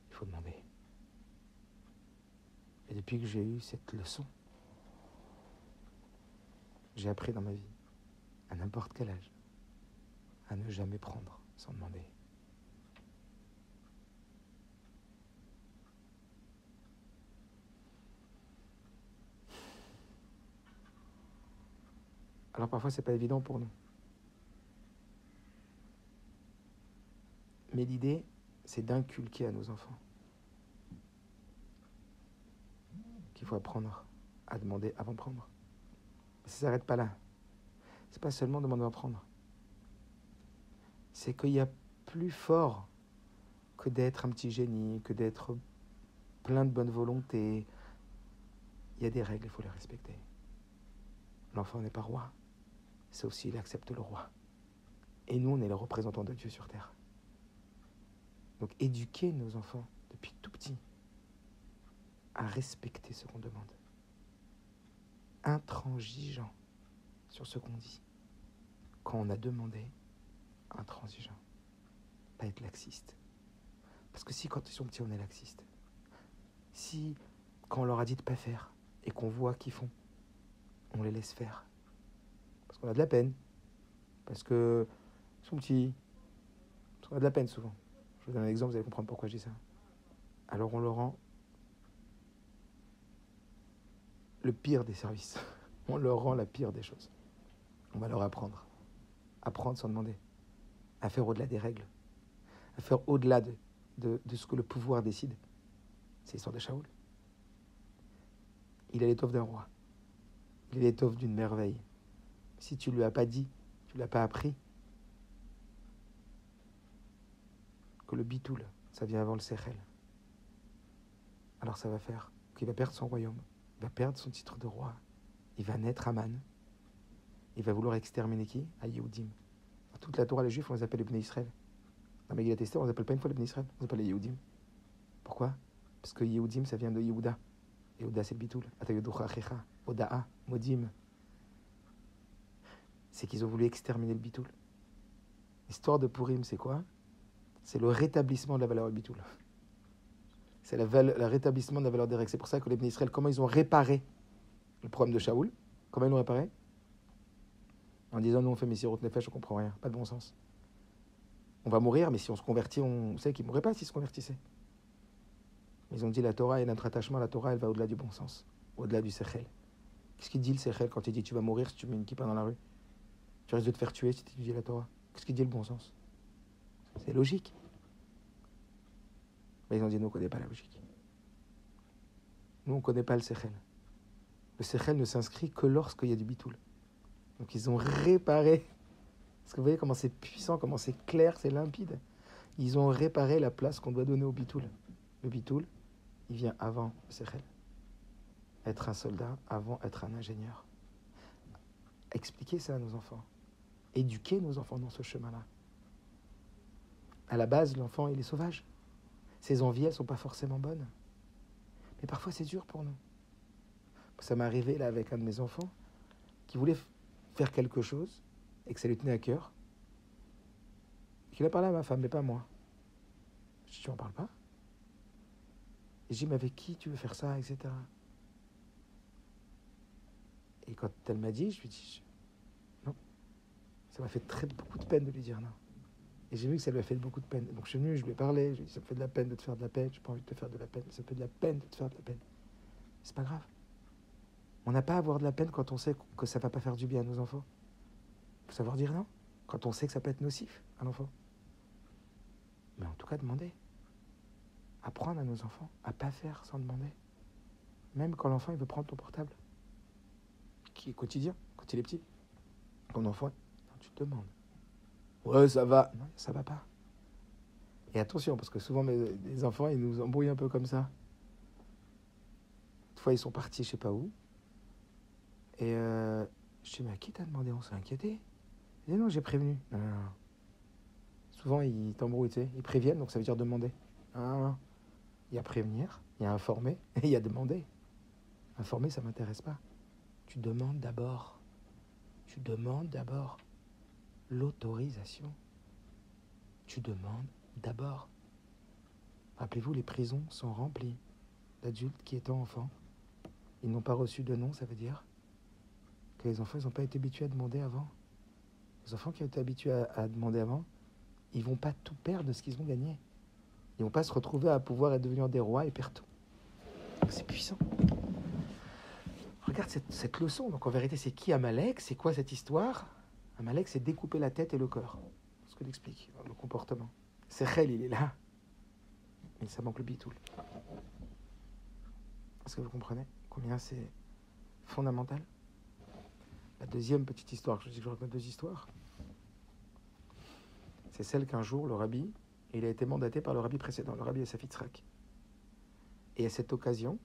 il faut demander. Et depuis que j'ai eu cette leçon, j'ai appris dans ma vie, à n'importe quel âge, à ne jamais prendre sans demander. Alors parfois, c'est pas évident pour nous. Mais l'idée, c'est d'inculquer à nos enfants qu'il faut apprendre à demander avant de prendre. Ça s'arrête pas là. C'est pas seulement demander de prendre. C'est qu'il y a plus fort que d'être un petit génie, que d'être plein de bonne volonté. Il y a des règles, il faut les respecter. L'enfant n'est pas roi c'est aussi il accepte le roi. Et nous, on est les représentants de Dieu sur terre. Donc éduquer nos enfants depuis tout petit à respecter ce qu'on demande. Intransigeant sur ce qu'on dit. Quand on a demandé, intransigeant. Pas être laxiste. Parce que si quand ils sont petits, on est laxiste. Si quand on leur a dit de pas faire et qu'on voit qu'ils font, on les laisse faire qu'on a de la peine. Parce que ils sont petits. Qu'on a de la peine souvent. Je vous donne un exemple, vous allez comprendre pourquoi je dis ça. Alors on leur rend le pire des services. On leur rend la pire des choses. On va leur apprendre. Apprendre sans demander. À faire au-delà des règles. À faire au-delà de, de, de, ce que le pouvoir décide. C'est l'histoire de Shaoul. Il a l'étoffe d'un roi. Il a l'étoffe d'une merveille si tu lui as pas dit, tu lui as pas appris que le bitoul, ça vient avant le sechel. Alors ça va faire qu'il va perdre son royaume, il va perdre son titre de roi, il va naître Aman, il va vouloir exterminer qui? À Yehudim. Toute la Torah, les Juifs, on les appelle les Bnei Israël. Dans Megillat Esther, on les appelle pas une fois les Bnei Israël, on les appelle les Yehudim. Pourquoi? Parce que Yehudim, ça vient de Yehuda. Yehuda, c'est le bitoul. Oda'a, Modim, c'est qu'ils ont voulu exterminer le bitoul. L'histoire de Purim, c'est quoi? C'est le rétablissement de la valeur du bitoul. C'est le rétablissement de la valeur des règles. C'est pour ça que les Israël, comment ils ont réparé le problème de Shaoul Comment ils l'ont réparé? En disant, nous on fait Messirot Nefesh, on comprend rien, pas de bon sens. On va mourir, mais si on se convertit, on sait qu'ils ne mourraient pas s'ils se convertissaient. Ils ont dit, la Torah et notre attachement à la Torah, elle va au-delà du bon sens, au-delà du Sechel. Qu'est-ce qu'il dit le Sechel quand il dit, tu vas mourir si tu mets une kippa dans la rue? Tu risques de te faire tuer si tu étudies la Torah. Qu'est-ce qui dit le bon sens? C'est logique. Mais ils ont dit, nous, on ne connaît pas la logique. Nous, on ne connaît pas le Sechel. Le Sechel ne s'inscrit que lorsqu'il y a du bitoul. Donc ils ont réparé. Parce que vous voyez comment c'est puissant, comment c'est clair, c'est limpide. Ils ont réparé la place qu'on doit donner au bitoul. Le bitoul, il vient avant le Sechel. Être un soldat avant être un ingénieur. Expliquez ça à nos enfants éduquer nos enfants dans ce chemin-là. À la base, l'enfant, il est sauvage. Ses envies, elles ne sont pas forcément bonnes. Mais parfois, c'est dur pour nous. Ça m'est arrivé là avec un de mes enfants qui voulait faire quelque chose et que ça lui tenait à cœur. Il a parlé à ma femme, mais pas moi. Je dis, tu n'en parles pas? Et je dis, mais avec qui tu veux faire ça, etc. Et quand elle m'a dit, je lui dis, ça m'a fait très beaucoup de peine de lui dire non. Et j'ai vu que ça lui a fait beaucoup de peine. Donc je suis venu, je lui ai parlé, je lui ai dit, ça me fait de la peine de te faire de la peine, j'ai pas envie de te faire de la peine, ça me fait de la peine de te faire de la peine. C'est pas grave. On n'a pas à avoir de la peine quand on sait que ça va pas faire du bien à nos enfants. Faut savoir dire non quand on sait que ça peut être nocif à l'enfant. Mais en tout cas, demander. Apprendre à nos enfants à pas faire sans demander. Même quand l'enfant il veut prendre ton portable, qui est quotidien, quand il est petit. Ton enfant, tu te demandes. Ouais, ça va. Non, ça va pas. Et attention, parce que souvent, mes, les enfants, ils nous embrouillent un peu comme ça. Une fois, ils sont partis, je sais pas où. Et euh, je dis, mais à qui t'as demandé? On s'est inquiété. Il dit, non, j'ai prévenu. Souvent, ils t'embrouillent, tu sais. Ils préviennent, donc ça veut dire demander. Il y a prévenir, il y a informer, et il y a demander. Informer, ça m'intéresse pas. Tu demandes d'abord. Tu demandes d'abord l'autorisation. Tu demandes d'abord. Rappelez-vous, les prisons sont remplies d'adultes qui étant enfants. Ils n'ont pas reçu de nom, ça veut dire que les enfants, n'ont pas été habitués à demander avant. Les enfants qui ont été habitués à, à demander avant, ils vont pas tout perdre de ce qu'ils ont gagné. Ils vont pas se retrouver à pouvoir être devenir des rois et perdre tout. C'est puissant. Regarde cette, cette leçon. Donc en vérité, c'est qui Amalek? C'est quoi cette histoire? Amalek, c'est découper la tête et le corps. C'est ce que l'explique, le comportement. Sechel, il est là. Mais ça manque le bitoul. Est-ce que vous comprenez combien c'est fondamental? La deuxième petite histoire, je dis que je raconte deux histoires, c'est celle qu'un jour, le rabbi, il a été mandaté par le rabbi précédent, le rabbi Esafitzrak. Et à cette occasion,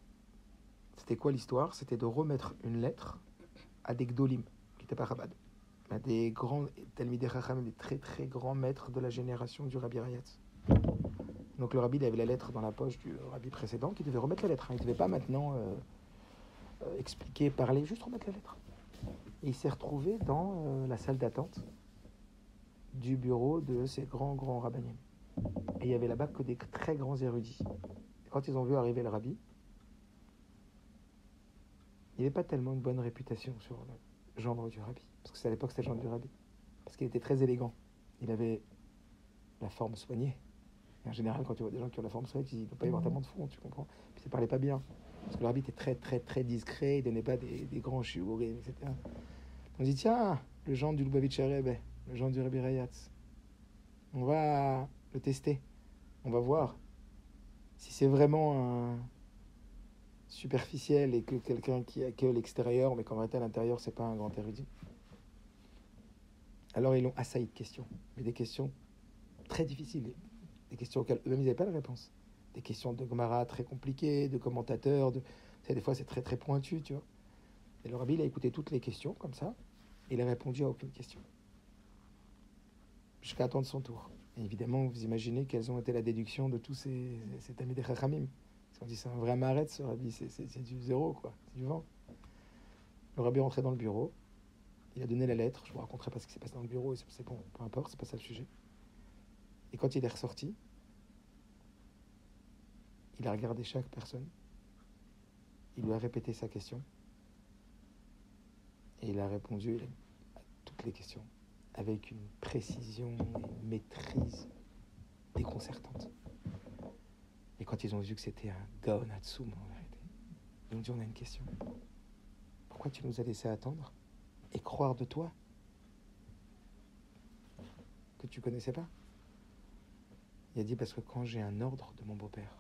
c'était quoi l'histoire? C'était de remettre une lettre à des gdolim, qui n'étaient pas rabbad, des grands Talmidei Chacham, des très très grands maîtres de la génération du rabbi Rayatz. Donc le rabbi il avait la lettre dans la poche du rabbi précédent qui devait remettre la lettre. hein. Il ne devait pas maintenant euh, euh, expliquer, parler, juste remettre la lettre. Et il s'est retrouvé dans euh, la salle d'attente du bureau de ces grands grands rabbinim. Et il y avait là-bas que des très grands érudits. Quand ils ont vu arriver le rabbi, il n'avait pas tellement une bonne réputation sur le gendre du rabbi. Parce que c'est à l'époque c'était le gendre du rabbi. Parce qu'il était très élégant. Il avait la forme soignée. Et en général, quand tu vois des gens qui ont la forme soignée, tu dis, il ne doit pas y avoir tellement de fond, tu comprends Puis il parlait pas bien. Parce que rabbi était très, très, très discret, il donnait pas des, des grands shiurim, etc. On dit, tiens, le gendre du Lubavitch Rebbe, le gendre du Rabbi Rayatz. On va le tester. On va voir si c'est vraiment un superficiel et que quelqu'un qui a que l'extérieur, mais qu'en réalité à l'intérieur, c'est pas un grand érudit. Alors ils l'ont assailli de questions, mais des questions très difficiles, des questions auxquelles eux-mêmes ils n'avaient pas la réponse. Des questions de Gomara très compliquées, de commentateurs, de... des fois c'est très très pointu, tu vois. Et le rabbi a écouté toutes les questions comme ça, et il a répondu à aucune question. Jusqu'à attendre son tour. Évidemment, vous imaginez quelles ont été la déduction de tous ces, amis des Chachamim. On dit c'est un vrai maret ce rabbi, c'est du zéro, quoi, c'est du vent. Le rabbi est rentré dans le bureau, il a donné la lettre, je vous raconterai pas ce qui s'est passé dans le bureau, c'est c'est bon, peu importe, c'est pas ça le sujet. Et quand il est ressorti, il a regardé chaque personne, il lui a répété sa question, et il a répondu à toutes les questions avec une précision et une maîtrise déconcertante. Et quand ils ont vu que c'était un Gaon en vérité, ils ont dit on a une question. Pourquoi tu nous as laissé attendre? Et croire de toi que tu connaissais pas Il a dit parce que quand j'ai un ordre de mon beau-père,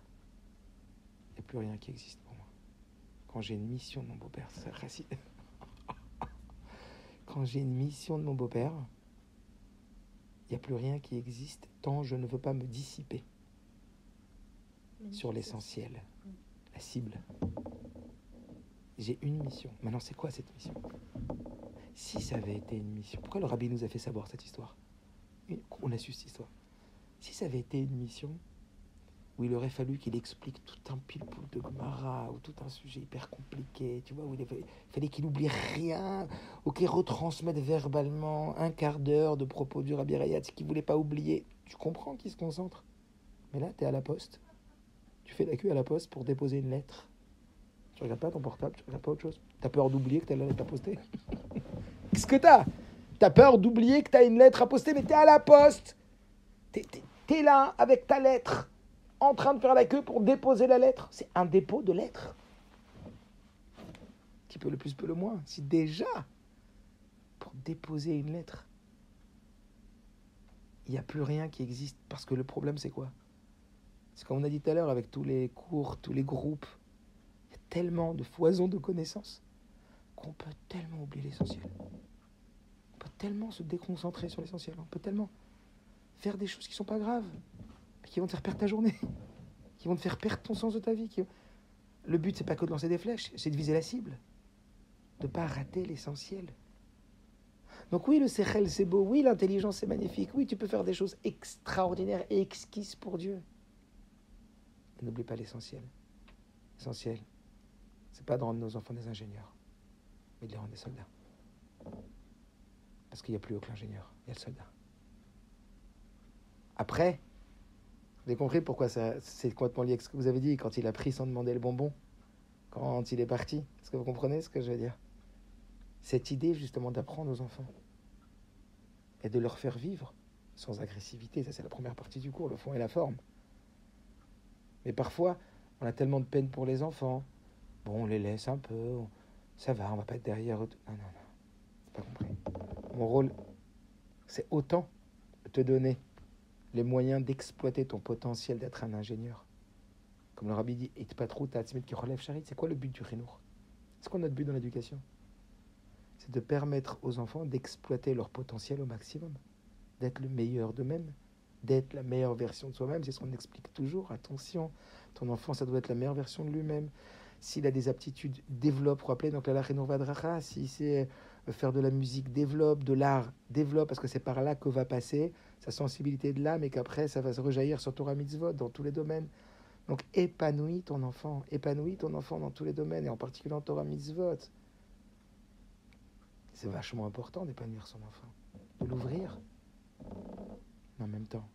il n'y a plus rien qui existe pour moi. Quand j'ai une mission de mon beau-père, c'est racine. Quand j'ai une mission de mon beau-père, il n'y a plus rien qui existe tant je ne veux pas me dissiper sur l'essentiel, la cible. J'ai une mission. Maintenant, c'est quoi cette mission? Si ça avait été une mission, pourquoi le rabbi nous a fait savoir cette histoire? On a su cette histoire. Si ça avait été une mission où il aurait fallu qu'il explique tout un pile-poule de Gemara ou tout un sujet hyper compliqué, tu vois, où il fallait, qu'il oublie rien, ou qu'il retransmette verbalement un quart d'heure de propos du Rabbi Rayatz qu'il voulait pas oublier, tu comprends qu'il se concentre? Mais là, tu es à la poste. Tu fais la queue à la poste pour déposer une lettre. Tu regardes pas ton portable, tu regardes pas autre chose. Tu as peur d'oublier que tu as la lettre à poster. Qu'est-ce que t'as? T'as peur d'oublier que tu as une lettre à poster, mais tu es à la poste. Tu es, là avec ta lettre, en train de faire la queue pour déposer la lettre. C'est un dépôt de lettres. qui peut le plus peut le moins. Si déjà, pour déposer une lettre, il n'y a plus rien qui existe, parce que le problème c'est quoi? C'est comme on a dit tout à l'heure avec tous les cours, tous les groupes, il y a tellement de foisons de connaissances qu'on peut tellement oublier l'essentiel. On peut tellement se déconcentrer sur l'essentiel. On peut tellement faire des choses qui sont pas graves, qui vont te faire perdre ta journée, qui vont te faire perdre ton sens de ta vie. Le but, c'est pas que de lancer des flèches, c'est de viser la cible, de pas rater l'essentiel. Donc oui, le sechel, c'est beau, oui, l'intelligence, c'est magnifique, oui, tu peux faire des choses extraordinaires et exquises pour Dieu. N'oublie pas l'essentiel. L'essentiel, c'est pas de rendre nos enfants des ingénieurs, mais de les rendre des soldats. Parce qu'il n'y a plus aucun ingénieur, il y a le soldat. Après, vous avez compris pourquoi c'est complètement lié avec ce que vous avez dit quand il a pris sans demander le bonbon, quand il est parti. Est-ce que vous comprenez ce que je veux dire? Cette idée justement d'apprendre aux enfants et de leur faire vivre sans agressivité, ça c'est la première partie du cours, le fond et la forme. Mais parfois, on a tellement de peine pour les enfants. Bon, on les laisse un peu, ça va, on va pas être derrière eux. Non, non, non, pas compris. Mon rôle, c'est autant de te donner les moyens d'exploiter ton potentiel d'être un ingénieur. Comme le rabbi dit, qui relève charit, c'est quoi le but du rinour C'est quoi notre but dans l'éducation? C'est de permettre aux enfants d'exploiter leur potentiel au maximum, d'être le meilleur d'eux-mêmes, d'être la meilleure version de soi-même. C'est ce qu'on explique toujours. Attention, ton enfant, ça doit être la meilleure version de lui-même. S'il a des aptitudes, développe, rappelez, donc la rinour vadracha, si c'est euh, faire de la musique, développe, de l'art, développe, parce que c'est par là que va passer sa sensibilité de l'âme et qu'après ça va se rejaillir sur Torah Mitzvot dans tous les domaines. Donc épanouis ton enfant, épanouis ton enfant dans tous les domaines et en particulier en Torah Mitzvot. C'est vachement important d'épanouir son enfant, de l'ouvrir. Mais en même temps,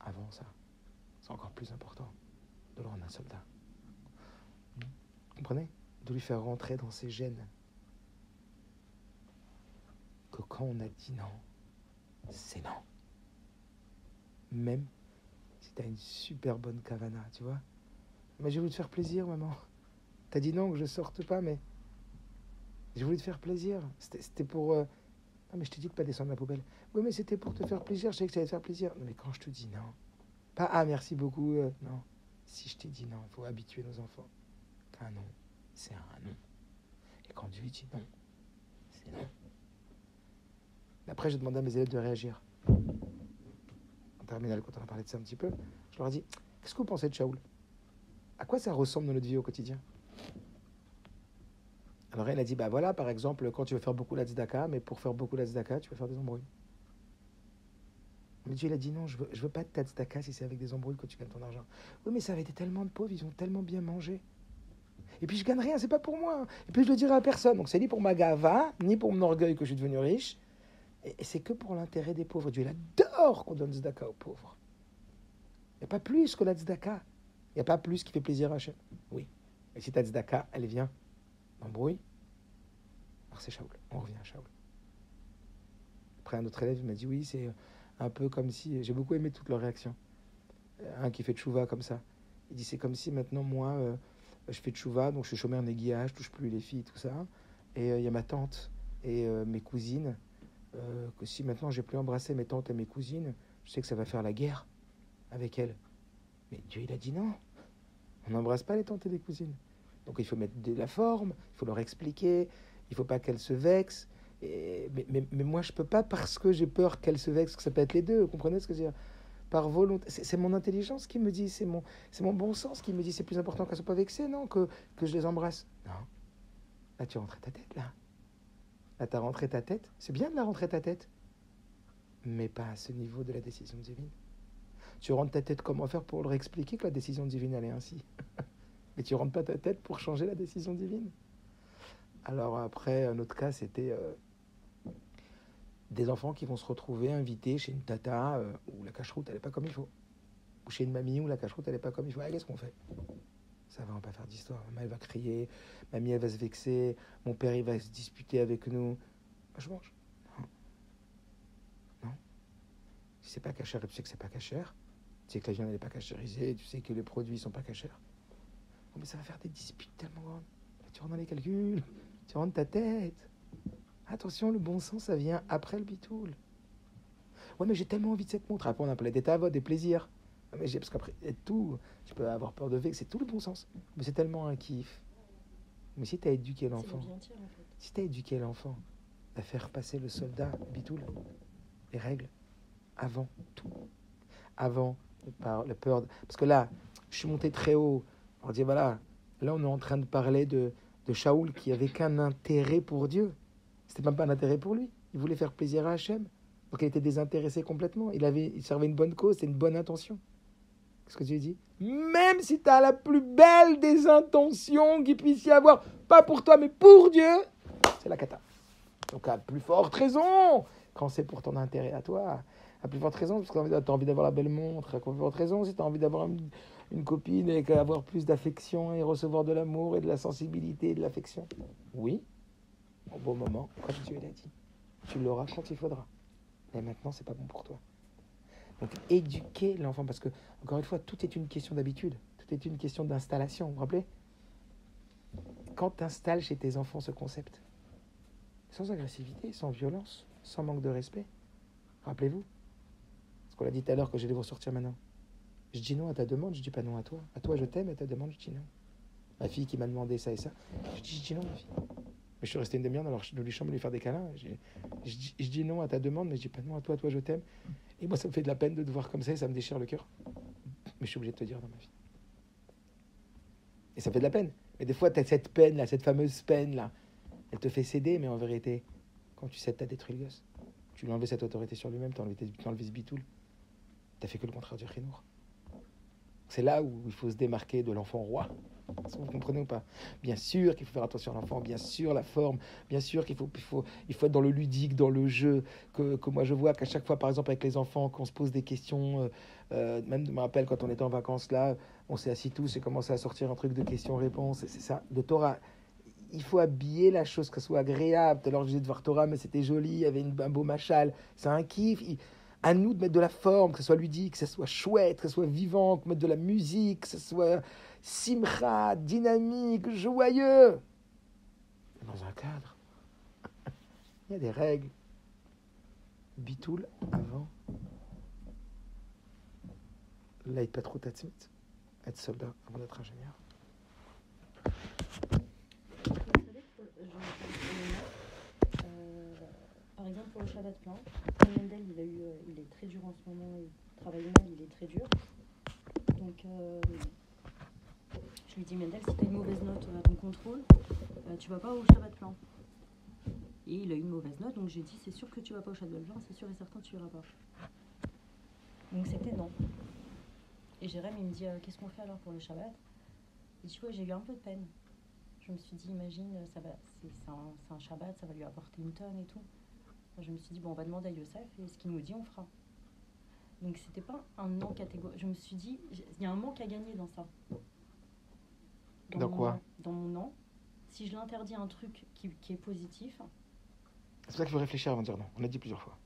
avant ça, c'est encore plus important de le rendre un soldat. Comprenez De lui faire rentrer dans ses gènes. Que quand on a dit non, c'est non même si tu as une super bonne cavana, tu vois. Mais j'ai voulu te faire plaisir, maman. T'as dit non, que je sorte pas, mais j'ai voulu te faire plaisir. C'était pour. Euh... Non, mais je t'ai dit de pas descendre la poubelle. Oui, mais c'était pour te faire plaisir. Je savais que ça allait te faire plaisir. Non, mais quand je te dis non, pas ah, merci beaucoup. Euh, non. Si je t'ai dit non, il faut habituer nos enfants. Un non, c'est un non. Et quand Dieu dit non, c'est non. Après, j'ai demandé à mes élèves de réagir terminal, quand on a parlé de ça un petit peu, je leur ai dit Qu'est-ce que vous pensez de Shaoul? À quoi ça ressemble dans notre vie au quotidien? Alors elle a dit Bah voilà, par exemple, quand tu veux faire beaucoup la tzedaka, mais pour faire beaucoup la tzedaka, tu vas faire des embrouilles. Mais Dieu il a dit non, je veux, je veux pas de tzedaka si c'est avec des embrouilles que tu gagnes ton argent. Oui, mais ça avait été tellement de pauvres, ils ont tellement bien mangé. Et puis je gagne rien, c'est pas pour moi. Et puis je le dirai à personne. Donc c'est ni pour ma gava, ni pour mon orgueil que je suis devenu riche. Et c'est que pour l'intérêt des pauvres. Dieu, il adore qu'on donne tzedaka aux pauvres. Il n'y a pas plus que la tzedaka. Il n'y a pas plus qui fait plaisir à Hachem. Oui. Et si ta tzedaka, elle vient d'embrouille, alors c'est Shaoul. On revient à Shaoul. Après, un autre élève m'a dit oui, c'est un peu comme si. J'ai beaucoup aimé toutes leurs réactions. Un qui fait tchouva comme ça. Il dit c'est comme si maintenant, moi, euh, je fais tchouva, donc je suis chômeur négligé, je touche plus les filles, tout ça. Et euh, il y a ma tante et euh, mes cousines euh, que si maintenant j'ai plus embrassé mes tantes et mes cousines, je sais que ça va faire la guerre avec elles. Mais Dieu, il a dit non. On n'embrasse pas les tantes et les cousines. Donc il faut mettre de la forme, il faut leur expliquer, il faut pas qu'elles se vexent. Mais, moi, je peux pas parce que j'ai peur qu'elles se vexent, que ça peut être les deux. Vous comprenez ce que je veux dire? Volonté. C'est mon intelligence qui me dit, c'est mon, mon bon sens qui me dit c'est plus important qu'elles ne soient pas vexées, non que, je les embrasse. Non. Là, tu rentres ta tête, là. Là, tu as rentré ta tête. C'est bien de la rentrer ta tête. Mais pas à ce niveau de la décision divine. Tu rentres ta tête comment faire pour leur expliquer que la décision divine, elle est ainsi? Mais tu rentres pas ta tête pour changer la décision divine. Alors après, un autre cas, c'était euh, des enfants qui vont se retrouver invités chez une tata euh, où la cache-route, elle n'est pas comme il faut. Ou chez une mamie où la cache-route, elle n'est pas comme il faut. Ah, qu'est-ce qu'on fait? Ça va, on va pas faire d'histoire. Maman, elle va crier, mamie, elle va se vexer, mon père, il va se disputer avec nous. je mange. Non. Si c'est pas cachère, tu sais que c'est pas cachère. Tu sais que la viande, n'est pas cachérisée, tu sais que les produits sont pas cachères. mais ça va faire des disputes tellement grandes. tu rentres dans les calculs. rentre ta tête. Attention, le bon sens, ça vient après le bitoul. Ouais, mais j'ai tellement envie de cette montre. Après, on a parlé des tavots, des plaisirs. Mais j'ai, parce qu'après, tout, tu peux avoir peur de V, c'est tout le bon sens. Mais c'est tellement un kiff. Mais si tu as éduqué l'enfant, en fait. si tu as éduqué l'enfant à faire passer le soldat, bitoul, les règles, avant tout. Avant par- la peur. de- Parce que là, je suis monté très haut. On dit, voilà, là, on est en train de parler de, de Shaoul qui avait qu'un intérêt pour Dieu. C'était même pas un intérêt pour lui. Il voulait faire plaisir à Hachem. Donc il était désintéressé complètement. Il, avait, il servait une bonne cause, c'était une bonne intention. Qu'est-ce que tu dis Même si tu as la plus belle des intentions qu'il puisse y avoir, pas pour toi, mais pour Dieu, c'est la cata. Donc à plus forte raison, quand c'est pour ton intérêt à toi, à plus forte raison, parce que tu as envie d'avoir la belle montre, à plus forte raison, si tu as envie d'avoir une, une copine et avoir plus d'affection et recevoir de l'amour et de la sensibilité et de l'affection. Oui, au bon moment, comme Dieu l'a dit. Tu l'auras quand il faudra. Mais maintenant, c'est pas bon pour toi. Donc éduquer l'enfant, parce que, encore une fois, tout est une question d'habitude, tout est une question d'installation. Vous vous rappelez? Quand tu installes chez tes enfants ce concept, sans agressivité, sans violence, sans manque de respect, rappelez-vous, ce qu'on a dit tout à l'heure que j'allais vous sortir maintenant. Je dis non à ta demande, je dis pas non à toi. À toi, je t'aime, à ta demande, je dis non. Ma fille qui m'a demandé ça et ça, je dis, je dis non, ma fille. Mais je suis resté une demi-heure dans le chambre lui faire des câlins. Je, je dis, je dis non à ta demande, mais je dis pas non à toi, toi, je t'aime. Et moi, ça me fait de la peine de te voir comme ça et ça me déchire le cœur. Mais je suis obligé de te dire dans ma vie. Et ça fait de la peine. Mais des fois, tu as cette peine-là, cette fameuse peine-là. Elle te fait céder, mais en vérité, quand tu cèdes, tu as détruit le gosse. Tu lui as enlevé cette autorité sur lui-même, tu as enlevé ce bitoul. Tu fait que le contraire du Khinour. C'est là où il faut se démarquer de l'enfant roi. Est-ce que Vous comprenez ou pas? Bien sûr qu'il faut faire attention à l'enfant, bien sûr la forme, bien sûr qu'il faut, il faut, il faut être dans le ludique, dans le jeu. Que, que moi je vois qu'à chaque fois, par exemple, avec les enfants, qu'on se pose des questions, euh, euh, même je me rappelle quand on était en vacances là, on s'est assis tous et commencé à sortir un truc de questions-réponses. C'est ça, de Torah. Il faut habiller la chose, que ce soit agréable. Tout à l'heure, je disais de voir Torah, mais c'était joli, il y avait une, un beau machal. C'est un kiff. À nous de mettre de la forme, que ce soit ludique, que ce soit chouette, que ce soit vivant, que mettre de la musique, que ce soit simra, dynamique, joyeux. Dans un cadre. Il y a des règles. Bitoul avant. L'aide pas trop. Être soldat avant d'être ingénieur. Euh, par exemple, pour le Shabbat plein, Mendel, il, a eu, euh, il est très dur en ce moment, il travaille mal, il est très dur. Donc, euh, je lui dis, Mendel, si tu as une mauvaise note à ton contrôle, euh, tu vas pas au Shabbat plein. Et il a eu une mauvaise note, donc j'ai dit, c'est sûr que tu vas pas au Shabbat plein, c'est sûr et certain que tu iras pas. Donc c'était non. Et Jérém, il me dit, euh, qu'est-ce qu'on fait alors pour le Shabbat? Et dis, ouais, j'ai eu un peu de peine. Je me suis dit, imagine, c'est un Shabbat, ça va lui apporter une tonne et tout. Je me suis dit, bon, on va demander à Youssef et ce qu'il nous dit, on fera. Donc c'était pas un non catégorique. Je me suis dit, il y a un manque à gagner dans ça. Dans mon quoi? Dans mon non. Si je l'interdis un truc qui, qui est positif, C'est pour ça qu'il faut réfléchir avant de dire non. On l'a dit plusieurs fois.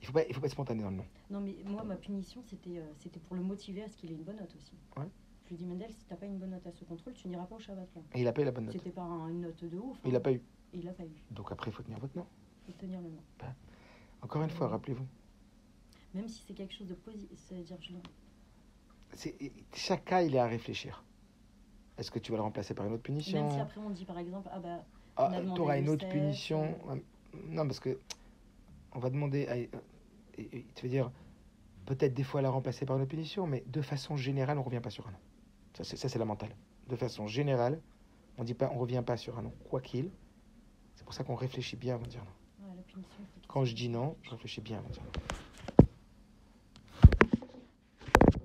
Il faut pas, il faut pas être spontané dans le non. non mais moi ma punition c'était euh, c'était pour le motiver à ce qu'il ait une bonne note aussi. Ouais. Je lui dis Mendel, si t'as pas une bonne note à ce contrôle, tu n'iras pas au Shabbat plein. Et il a pas eu la bonne note. C'était pas un- une note de ouf. Il l'a hein. pas eu. Et il l'a pas eu. Donc après, il faut tenir votre non. Il faut tenir le non. Encore une fois, rappelez-vous. Même si c'est quelque chose de positif, c'est-à-dire je l'en- c'est- Chaque cas, il est à réfléchir. Est-ce que tu vas le remplacer par une autre punition Même si après on dit par exemple, ah bah Ah, tu auras une autre punition. Non, parce que on va demander. À, tu veux dire, peut-être des fois la remplacer par une autre punition, mais de façon générale, on revient pas sur un nom. Ça, c'est, la mentale. De façon générale, on dit pas, on revient pas sur un nom, quoi qu'il. C'est pour ça qu'on réfléchit bien avant de dire non. ouais, la punition, faut qu'il Quand je dis non, je réfléchis bien avant de dire non.